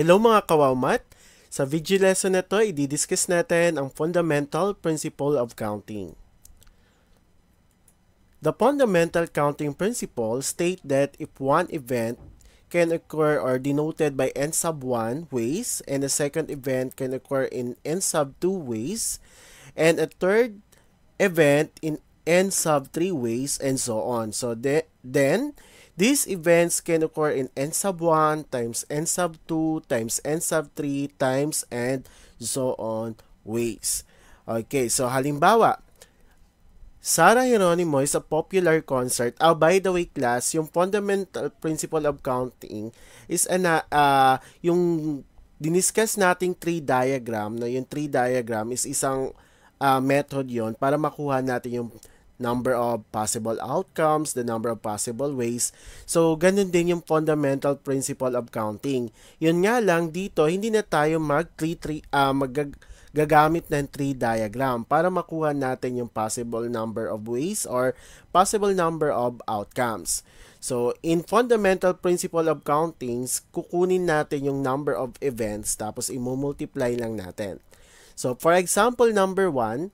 Hello mga kawawmat! Sa video lesson na to, i-discuss natin ang fundamental principle of counting. The fundamental counting principle state that if one event can occur or denoted by n sub 1 ways and a second event can occur in n sub 2 ways and a third event in n sub 3 ways and so on. So de- then These events can occur in n sub 1 times n sub 2 times n sub 3 times and so on ways. Okay, so halimbawa, Sarah Geronimo is a popular concert. Oh, by the way, class, yung fundamental principle of counting is ana, uh, yung diniscuss nating tree diagram, na yung tree diagram is isang uh, method yon para makuha natin yung number of possible outcomes, the number of possible ways. So, ganun din yung fundamental principle of counting. Yun nga lang dito, hindi na tayo mag uh, mag gagamit ng tree diagram para makuha natin yung possible number of ways or possible number of outcomes. So, in fundamental principle of counting, kukunin natin yung number of events tapos i-multiply lang natin. So, for example, number 1,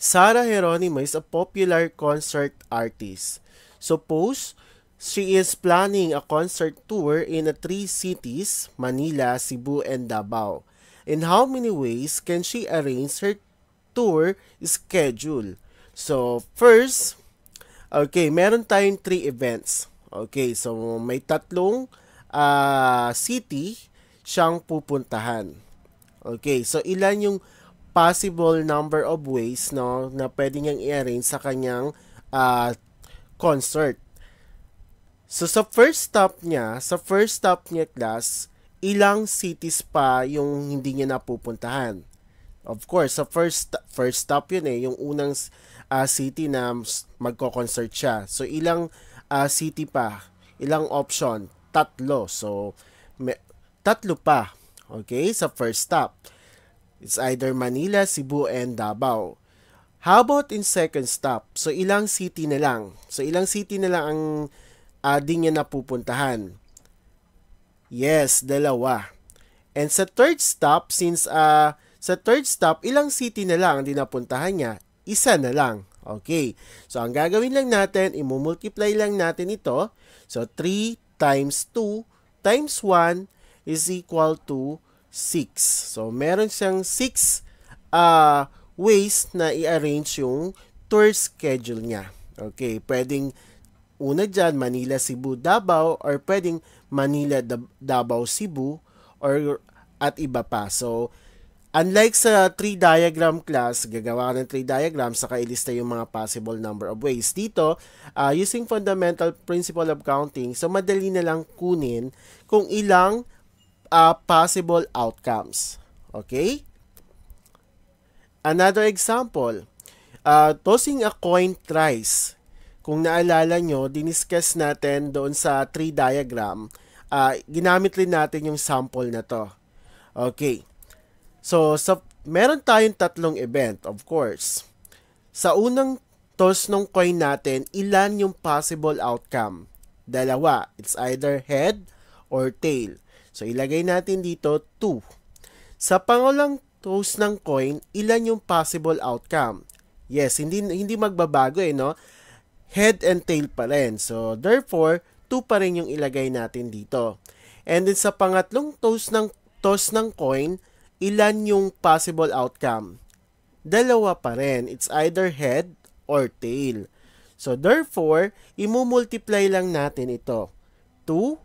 Sarah Geronimo is a popular concert artist. Suppose she is planning a concert tour in a three cities, Manila, Cebu, and Davao. In how many ways can she arrange her tour schedule? So, first, okay, meron tayong three events. Okay, so may tatlong uh, city siyang pupuntahan. Okay, so ilan yung possible number of ways no na pwede niyang i-arrange sa kanyang uh, concert. So sa first stop niya, sa first stop niya class, ilang cities pa yung hindi niya napupuntahan. Of course, sa first first stop yun eh, yung unang uh, city na magko-concert siya. So ilang uh, city pa, ilang option, tatlo. So may, tatlo pa. Okay, sa first stop. It's either Manila, Cebu, and Davao. How about in second stop? So, ilang city na lang? So, ilang city na lang ang uh, di niya napupuntahan? Yes, dalawa. And sa third stop, since uh, sa third stop, ilang city na lang ang dinapuntahan niya? Isa na lang. Okay. So, ang gagawin lang natin, imumultiply lang natin ito. So, 3 times 2 times 1 is equal to 6. So, meron siyang 6 uh, ways na i-arrange yung tour schedule niya. Okay, pwedeng una dyan, Manila, Cebu, Davao, or pwedeng Manila, Davao, Cebu, or at iba pa. So, unlike sa tree diagram class, gagawa ka ng tree diagram, saka ilista yung mga possible number of ways. Dito, uh, using fundamental principle of counting, so madali na lang kunin kung ilang uh, possible outcomes. Okay? Another example, uh, tossing a coin thrice. Kung naalala nyo, diniscuss natin doon sa tree diagram, uh, ginamit rin natin yung sample na to. Okay. So, sa, meron tayong tatlong event, of course. Sa unang toss ng coin natin, ilan yung possible outcome? Dalawa. It's either head or tail. So, ilagay natin dito 2. Sa pangulang toast ng coin, ilan yung possible outcome? Yes, hindi, hindi magbabago eh, no? Head and tail pa rin. So, therefore, 2 pa rin yung ilagay natin dito. And then sa pangatlong toast ng toss ng coin, ilan yung possible outcome? Dalawa pa rin. It's either head or tail. So, therefore, imumultiply lang natin ito. 2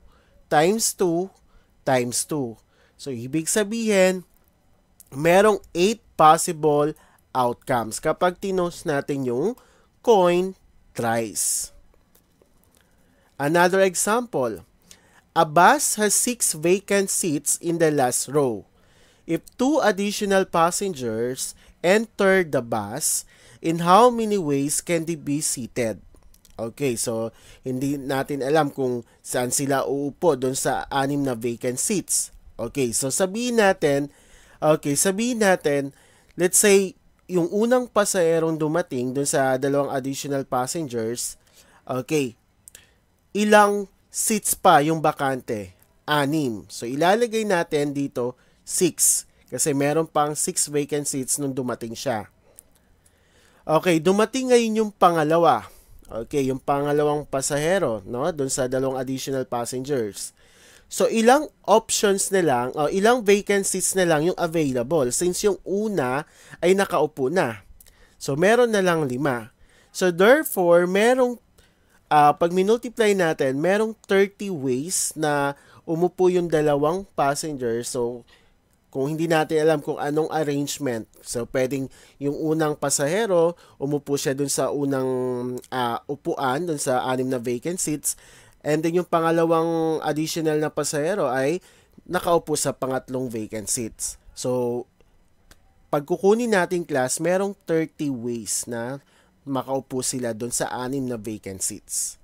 times 2 times 2. So, ibig sabihin, merong 8 possible outcomes kapag tinos natin yung coin thrice. Another example, a bus has 6 vacant seats in the last row. If two additional passengers enter the bus, in how many ways can they be seated? Okay, so hindi natin alam kung saan sila uupo doon sa anim na vacant seats. Okay, so sabihin natin, okay, sabihin natin, let's say, yung unang pasaherong dumating doon sa dalawang additional passengers, okay, ilang seats pa yung bakante? anim. So, ilalagay natin dito 6 kasi meron pang 6 vacant seats nung dumating siya. Okay, dumating ngayon yung pangalawa. Okay, yung pangalawang pasahero, no? Doon sa dalawang additional passengers. So, ilang options na lang, o ilang vacancies na lang yung available since yung una ay nakaupo na. So, meron na lang lima. So, therefore, merong, uh, pag minultiply natin, merong 30 ways na umupo yung dalawang passenger. So, kung hindi natin alam kung anong arrangement. So, pwedeng yung unang pasahero, umupo siya dun sa unang uh, upuan, dun sa anim na vacant seats. And then yung pangalawang additional na pasahero ay nakaupo sa pangatlong vacant seats. So, pag kukunin natin class, merong 30 ways na makaupo sila dun sa anim na vacant seats.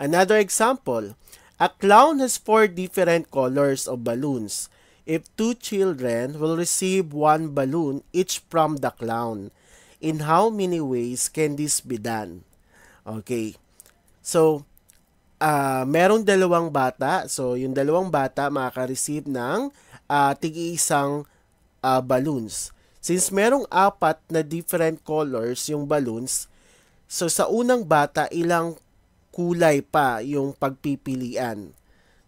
Another example, A clown has four different colors of balloons. If two children will receive one balloon each from the clown, in how many ways can this be done? Okay. So, uh, merong dalawang bata. So, yung dalawang bata makaka-receive ng uh, tig-iisang uh, balloons. Since merong apat na different colors yung balloons, so sa unang bata, ilang kulay pa yung pagpipilian.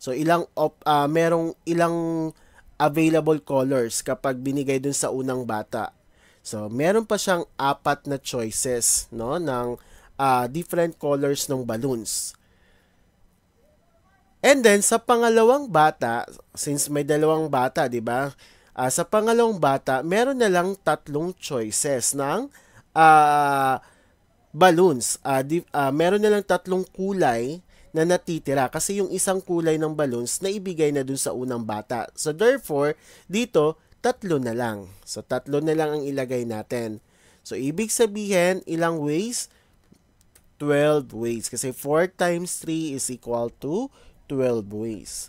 So ilang op, uh, merong ilang available colors kapag binigay dun sa unang bata. So meron pa siyang apat na choices no ng uh, different colors ng balloons. And then sa pangalawang bata, since may dalawang bata, 'di ba? Uh, sa pangalawang bata, meron na lang tatlong choices ng uh, balloons. Uh, di, uh, meron na lang tatlong kulay na natitira kasi yung isang kulay ng balloons na ibigay na dun sa unang bata. So therefore, dito, tatlo na lang. So tatlo na lang ang ilagay natin. So ibig sabihin, ilang ways? 12 ways. Kasi 4 times 3 is equal to 12 ways.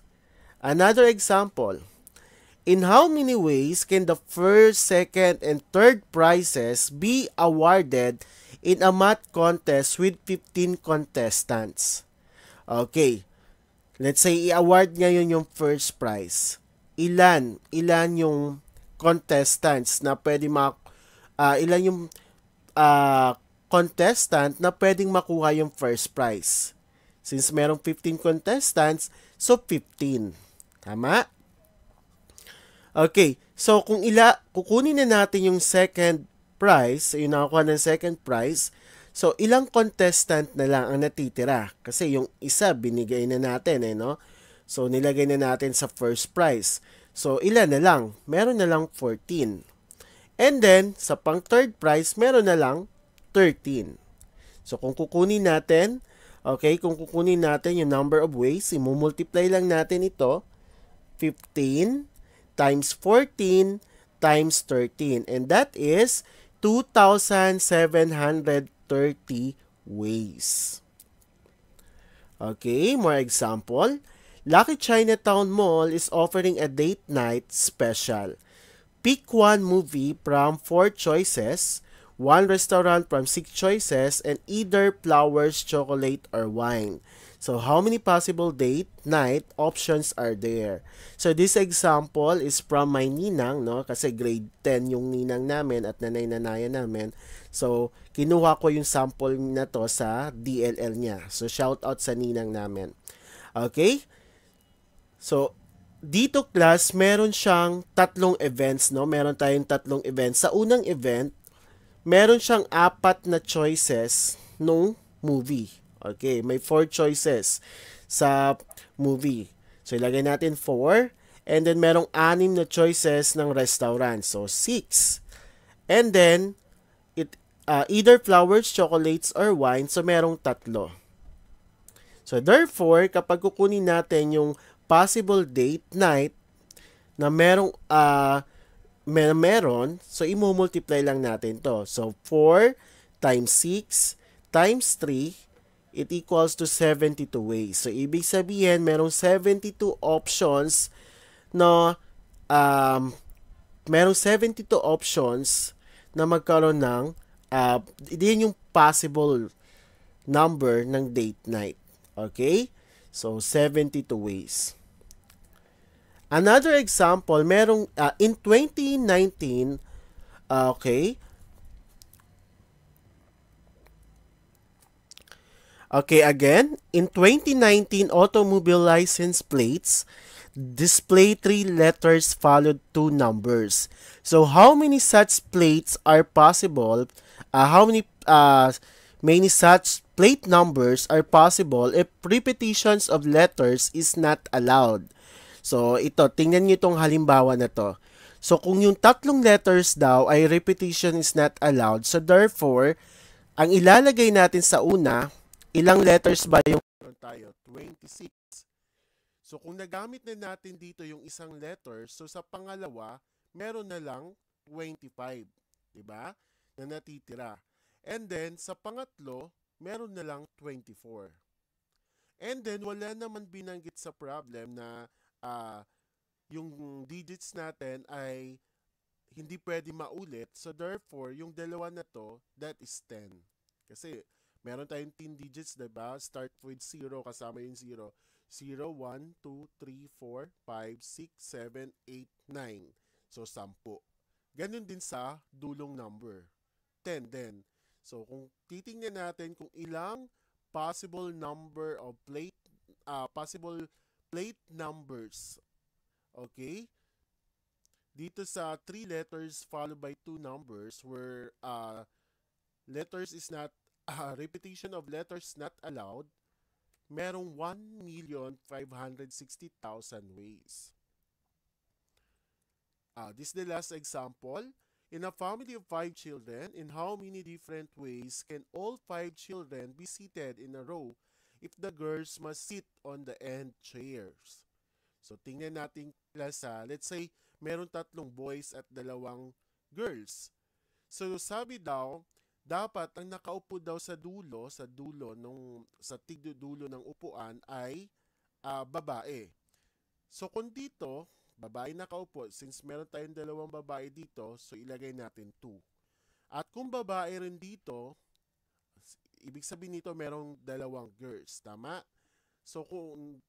Another example. In how many ways can the first, second, and third prizes be awarded in a math contest with 15 contestants. Okay. Let's say i-award ngayon yung first prize. Ilan, ilan yung contestants na pwede mak uh, ilan yung uh, contestant na pwedeng makuha yung first prize. Since merong 15 contestants, so 15. Tama? Okay. So kung ila kukunin na natin yung second prize, yung nakakuha ng second prize, so ilang contestant na lang ang natitira? Kasi yung isa binigay na natin eh, no? So nilagay na natin sa first prize. So ilan na lang? Meron na lang 14. And then, sa pang third prize, meron na lang 13. So kung kukunin natin, okay, kung kukunin natin yung number of ways, i-multiply lang natin ito, 15 times 14 times 13. And that is 2,730 ways. Okay, more example. Lucky Chinatown Mall is offering a date night special. Pick one movie from four choices, one restaurant from six choices, and either flowers, chocolate, or wine. So, how many possible date night options are there? So, this example is from my ninang, no? Kasi grade 10 yung ninang namin at nanay-nanayan namin. So, kinuha ko yung sample na to sa DLL niya. So, shout out sa ninang namin. Okay? So, dito class, meron siyang tatlong events, no? Meron tayong tatlong events. Sa unang event, meron siyang apat na choices nung movie. Okay, may four choices sa movie. So, ilagay natin 4. And then, merong anim na choices ng restaurant. So, 6. And then, it, uh, either flowers, chocolates, or wine. So, merong tatlo. So, therefore, kapag kukunin natin yung possible date night na merong uh, mer meron, so i-multiply lang natin to. So, 4 times 6 times 3 it equals to 72 ways. So, ibig sabihin, merong 72 options na um, merong 72 options na magkaroon ng uh, din yung possible number ng date night. Okay? So, 72 ways. Another example, merong uh, in 2019, uh, okay, Okay, again, in 2019 automobile license plates display three letters followed two numbers. So how many such plates are possible? Uh, how many uh, many such plate numbers are possible if repetitions of letters is not allowed? So ito, tingnan niyo itong halimbawa na to. So kung yung tatlong letters daw ay repetition is not allowed, so therefore, ang ilalagay natin sa una, Ilang letters ba yung meron tayo? 26. So kung nagamit na natin dito yung isang letter, so sa pangalawa, meron na lang 25. 'Di ba? Na natitira. And then sa pangatlo, meron na lang 24. And then wala naman binanggit sa problem na uh, yung digits natin ay hindi pwede maulit. So therefore, yung dalawa na to, that is 10. Kasi meron tayong 10 digits, diba? Start with 0, kasama yung 0. 0, 1, 2, 3, 4, 5, 6, 7, 8, 9. So, 10. Ganun din sa dulong number. 10 din. So, kung titingnan natin kung ilang possible number of plate, uh, possible plate numbers. Okay? Dito sa 3 letters followed by 2 numbers where uh, letters is not uh, repetition of letters not allowed, merong 1,560,000 ways. Uh, this is the last example. In a family of five children, in how many different ways can all five children be seated in a row if the girls must sit on the end chairs? So, tingnan natin class ha. Let's say, meron tatlong boys at dalawang girls. So, sabi daw, dapat ang nakaupo daw sa dulo, sa dulo nung sa tigdudulo ng upuan ay uh, babae. So kung dito, babae nakaupo, since meron tayong dalawang babae dito, so ilagay natin 2. At kung babae rin dito, ibig sabihin nito merong dalawang girls, tama? So kung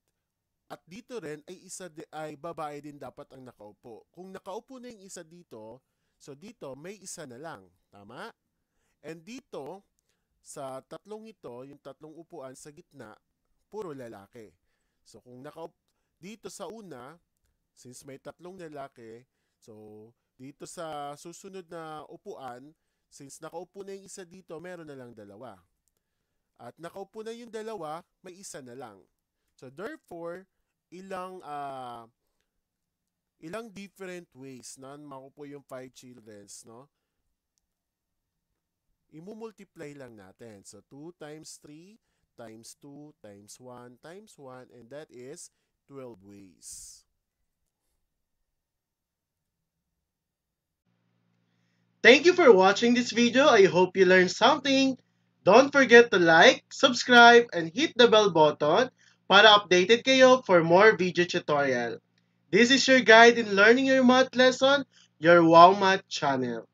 at dito rin ay isa de, ay babae din dapat ang nakaupo. Kung nakaupo na yung isa dito, so dito may isa na lang, tama? And dito, sa tatlong ito, yung tatlong upuan sa gitna, puro lalaki. So kung naka dito sa una, since may tatlong lalaki, so dito sa susunod na upuan, since nakaupo na yung isa dito, meron na lang dalawa. At nakaupo na yung dalawa, may isa na lang. So therefore, ilang uh, ilang different ways na makupo yung five childrens, no? imumultiply lang natin. So, 2 times 3 times 2 times 1 times 1 and that is 12 ways. Thank you for watching this video. I hope you learned something. Don't forget to like, subscribe, and hit the bell button para updated kayo for more video tutorial. This is your guide in learning your math lesson, your Wow Math channel.